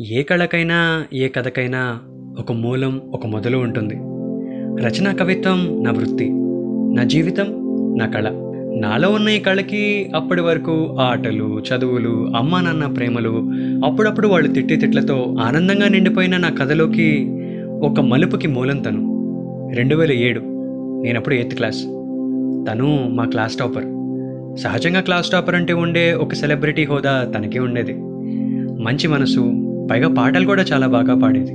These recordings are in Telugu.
ఏ కళకైనా ఏ కథకైనా ఒక మూలం ఒక మొదలు ఉంటుంది. రచనా కవిత్వం నా వృత్తి నా జీవితం నా కళ. నాలో ఉన్న ఈ కళకి అప్పటి వరకు ఆటలు చదువులు అమ్మా నాన్న ప్రేమలు అప్పుడప్పుడు వాళ్ళు తిట్టి తిట్లతో ఆనందంగా నిండిపోయిన నా కథలోకి ఒక మలుపుకి మూలం తను. రెండు వేల ఏడు నేనప్పుడు ఎయిత్ క్లాస్. తను మా క్లాస్ టాపర్. సహజంగా క్లాస్ టాపర్ అంటే ఉండే ఒక సెలబ్రిటీ హోదా తనకే ఉండేది. మంచి మనసు పైగా పాటలు కూడా చాలా బాగా పాడేది.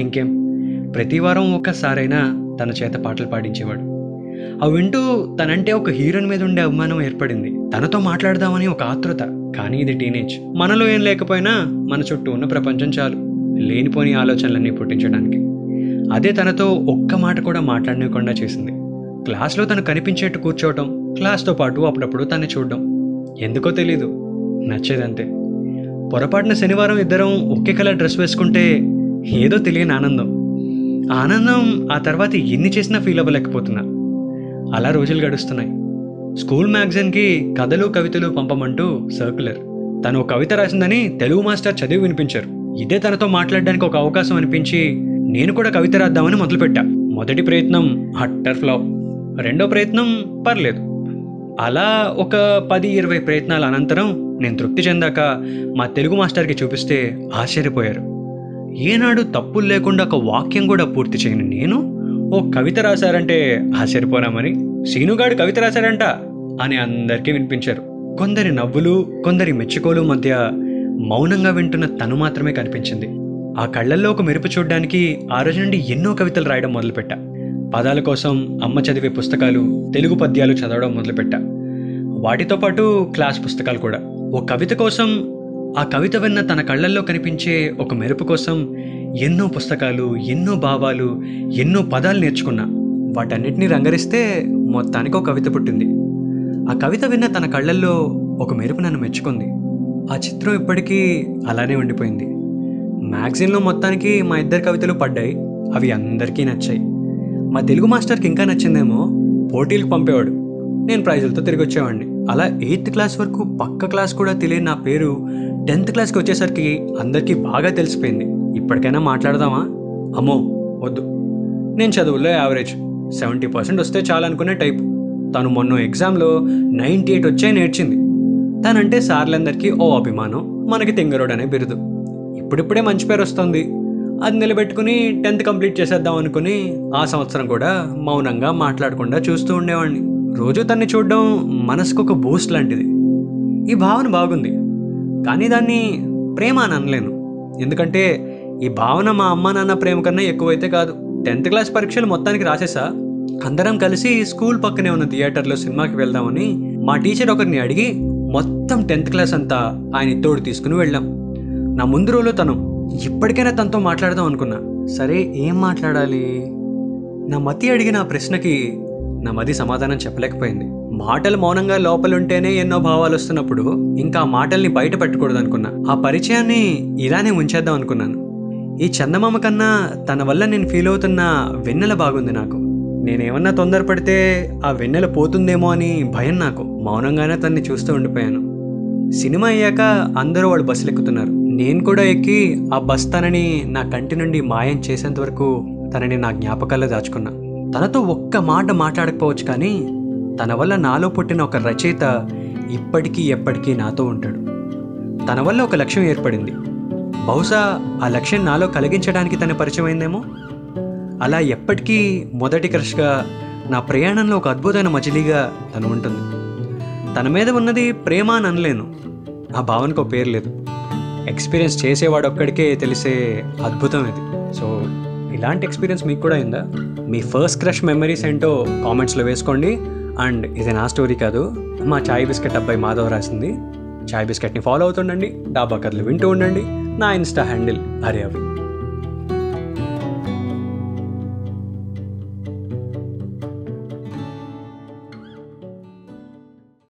ఇంకేం? ప్రతి వారం ఒక్కసారైనా తన చేత పాటలు పాడించేవాడు. అవి వింటూ తనంటే ఒక హీరోయిన్ మీద ఉండే అభిమానం ఏర్పడింది. తనతో మాట్లాడదామని ఒక ఆతృత కానీ ఇది టీనేజ్. మనలో ఏం లేకపోయినా మన చుట్టూ ఉన్న ప్రపంచం చాలు లేనిపోని ఆలోచనలన్నీ పుట్టించడానికి. అదే తనతో ఒక్క మాట కూడా మాట్లాడనివ్వకుండా చేసింది. క్లాస్లో తను కనిపించేట్టు కూర్చోవటం క్లాస్తో పాటు అప్పుడప్పుడు తన్ని చూడడం. ఎందుకో తెలీదు. నచ్చేదంతే. పొరపాటున శనివారం ఇద్దరం ఒకే కలర్ డ్రెస్ వేసుకుంటే ఏదో తెలియని ఆనందం. ఆనందం ఆ తర్వాత ఎన్ని చేసినా ఫీల్ అవ్వలేకపోతున్నా. అలా రోజులు గడుస్తున్నాయి. స్కూల్ మ్యాగజైన్కి కథలు కవితలు పంపమంటూ సర్క్యులర్ తను కవిత రాసిందని తెలుగు మాస్టర్ చదివి వినిపించారు. ఇదే తనతో మాట్లాడడానికి ఒక అవకాశం అనిపించి నేను కూడా కవిత రాద్దామని మొదలుపెట్టా. మొదటి ప్రయత్నం హట్టర్ ఫ్లాప్. రెండో ప్రయత్నం పర్లేదు. అలా ఒక పది ఇరవై ప్రయత్నాల అనంతరం నేను తృప్తి చెందాక మా తెలుగు మాస్టర్కి చూపిస్తే ఆశ్చర్యపోయారు. ఏనాడు తప్పులు లేకుండా ఒక వాక్యం కూడా పూర్తి చేయను నేను ఓ కవిత రాశారంటే ఆశ్చర్యపోనామని సీనుగాడు కవిత రాశారంట అని అందరికీ వినిపించారు. కొందరి నవ్వులు కొందరి మెచ్చుకోలు మధ్య మౌనంగా వింటున్న తను మాత్రమే కనిపించింది. ఆ కళ్ళల్లో ఒక మెరుపు చూడడానికి ఆ రోజు నుండి ఎన్నో కవితలు రాయడం మొదలుపెట్టా. పదాల కోసం అమ్మ చదివే పుస్తకాలు తెలుగు పద్యాలు చదవడం మొదలుపెట్టా. వాటితో పాటు క్లాస్ పుస్తకాలు కూడా. ఓ కవిత కోసం ఆ కవిత విన్న తన కళ్ళల్లో కనిపించే ఒక మెరుపు కోసం ఎన్నో పుస్తకాలు ఎన్నో భావాలు ఎన్నో పదాలు నేర్చుకున్నా. వాటన్నిటిని రంగరిస్తే మొత్తానికి ఒక కవిత పుట్టింది. ఆ కవిత విన్న తన కళ్ళల్లో ఒక మెరుపు నన్ను మెచ్చుకుంది. ఆ చిత్రం ఇప్పటికీ అలానే ఉండిపోయింది. మ్యాగజైన్లో మొత్తానికి మా ఇద్దరు కవితలు పడ్డాయి. అవి అందరికీ నచ్చాయి. మా తెలుగు మాస్టర్కి ఇంకా నచ్చిందేమో పోటీలకు పంపేవాడు. నేను ప్రైజులతో తిరిగి వచ్చేవాడిని అలా ఎయిత్ క్లాస్ వరకు పక్క క్లాస్ కూడా తెలియని నా పేరు టెన్త్ క్లాస్కి వచ్చేసరికి అందరికీ బాగా తెలిసిపోయింది. ఇప్పటికైనా మాట్లాడదామా? అమ్మో వద్దు. నేను చదువుల్లో యావరేజ్ సెవెంటీ పర్సెంట్ వస్తే చాలు అనుకునే టైప్. తను మొన్న ఎగ్జామ్లో నైంటీ ఎయిట్ వచ్చే నేర్చింది. తనంటే సార్లందరికీ ఓ అభిమానం మనకి తెంగరోడ్ అనే బిరుదు. ఇప్పుడిప్పుడే మంచి పేరు వస్తుంది. అది నిలబెట్టుకుని టెన్త్ కంప్లీట్ చేసేద్దాం అనుకుని ఆ సంవత్సరం కూడా మౌనంగా మాట్లాడకుండా చూస్తూ ఉండేవాడిని. రోజు తన్ని చూడడం మనసుకు ఒక బూస్ట్ లాంటిది. ఈ భావన బాగుంది. కానీ దాన్ని ప్రేమ అని అనలేను. ఎందుకంటే ఈ భావన మా అమ్మ నాన్న ప్రేమ కన్నా ఎక్కువైతే కాదు. టెన్త్ క్లాస్ పరీక్షలు మొత్తానికి రాసేసా. అందరం కలిసి స్కూల్ పక్కనే ఉన్న థియేటర్లో సినిమాకి వెళ్దామని మా టీచర్ ఒకరిని అడిగి మొత్తం టెన్త్ క్లాస్ అంతా ఆయన తోడు తీసుకుని వెళ్ళాం. నా ముందు రోజులో తను ఇప్పటికైనా తనతో మాట్లాడదాం అనుకున్నా. సరే ఏం మాట్లాడాలి? నా మతి అడిగిన ఆ ప్రశ్నకి నా మది సమాధానం చెప్పలేకపోయింది. మాటలు మౌనంగా లోపలుంటేనే ఎన్నో భావాలు వస్తున్నప్పుడు ఇంకా ఆ మాటల్ని బయట పెట్టకూడదు అనుకున్నా ఆ పరిచయాన్ని ఇలానే ఉంచేద్దాం అనుకున్నాను. ఈ చందమామ కన్నా తన వల్ల నేను ఫీల్ అవుతున్న వెన్నెల బాగుంది నాకు. నేనేమన్నా తొందరపడితే ఆ వెన్నెల పోతుందేమో అని భయం నాకు. మౌనంగానే తన్ని చూస్తూ ఉండిపోయాను. సినిమా అయ్యాక అందరూ వాళ్ళు బస్సులు ఎక్కుతున్నారు నేను కూడా ఎక్కి ఆ బస్ తనని నా కంటి నుండి మాయం చేసేంత వరకు తనని నా జ్ఞాపకాల్లో దాచుకున్నా. తనతో ఒక్క మాట మాట్లాడకపోవచ్చు కానీ తన వల్ల నాలో పుట్టిన ఒక రచయిత ఇప్పటికీ ఎప్పటికీ నాతో ఉంటాడు. తన వల్ల ఒక లక్ష్యం ఏర్పడింది. బహుశా ఆ లక్ష్యం నాలో కలిగించడానికి తన పరిచయం అయిందేమో అలా ఎప్పటికీ మొదటి క్రష్గా నా ప్రయాణంలో ఒక అద్భుతమైన మజిలీగా తను ఉంటుంది. తన మీద ఉన్నది ప్రేమ అని అనలేను. ఆ భావనకు ఒక పేరు లేదు. ఎక్స్పీరియన్స్ చేసేవాడు ఒక్కడికే తెలిసే అద్భుతం ఇది సో ఇలాంటి ఎక్స్పీరియన్స్ మీకు కూడా అయిందా మీ ఫస్ట్ క్రష్ మెమరీస్ ఏంటో కామెంట్స్లో వేసుకోండి. అండ్ ఇది నా స్టోరీ కాదు మా చాయ్ బిస్కెట్ అబ్బాయి మాధవ్ రాసింది. చాయ్ బిస్కెట్ని ఫాలో అవుతుండండి డాబా కథలు వింటూ ఉండండి. నా ఇన్స్టా హ్యాండిల్ అరే అవి